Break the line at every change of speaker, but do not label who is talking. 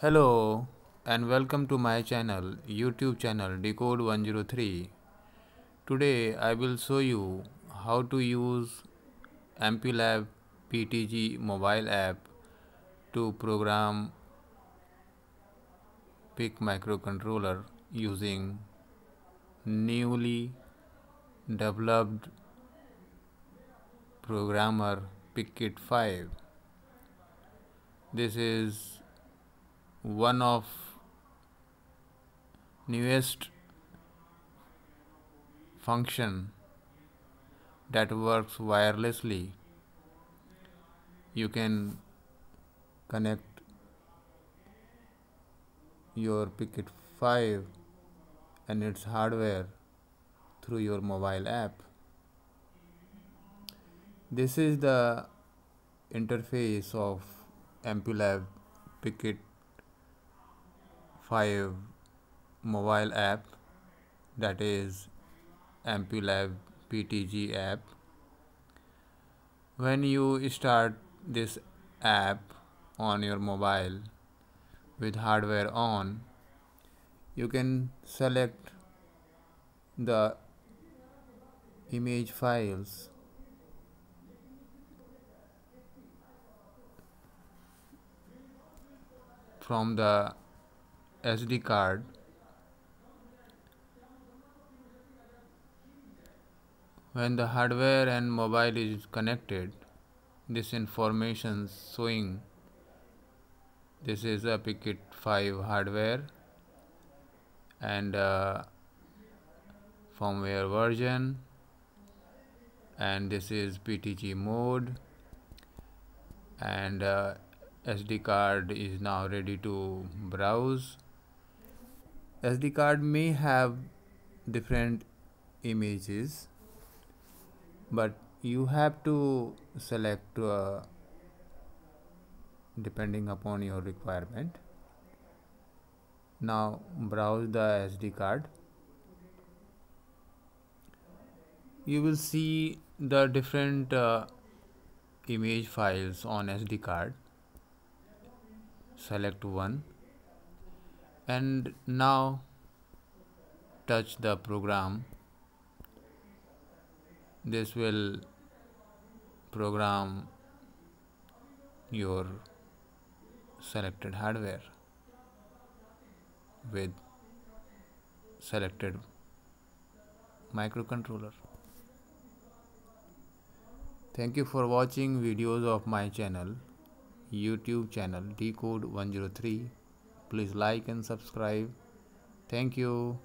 Hello and welcome to my channel YouTube channel D-code 103. Today I will show you how to use MPLAB PTG mobile app to program PIC microcontroller using newly developed programmer PicKit 5. This is one of newest function that works wirelessly. You can connect your PICkit 5 and its hardware through your mobile app. This is the interface of MPLAB PicKit 5 mobile app that is MPLAB PTG app. When you start this app on your mobile with hardware on, you can select the image files from the SD card. When the hardware and mobile is connected this information showing this is a PicKit 5 hardware and uh, firmware version and this is PTG mode and uh, SD card is now ready to browse SD card may have different images but you have to select uh, depending upon your requirement. Now browse the SD card. You will see the different uh, image files on SD card. Select one and now touch the program. This will program your selected hardware with selected microcontroller. Thank you for watching videos of my channel youtube channel D-code 103 please like and subscribe. Thank you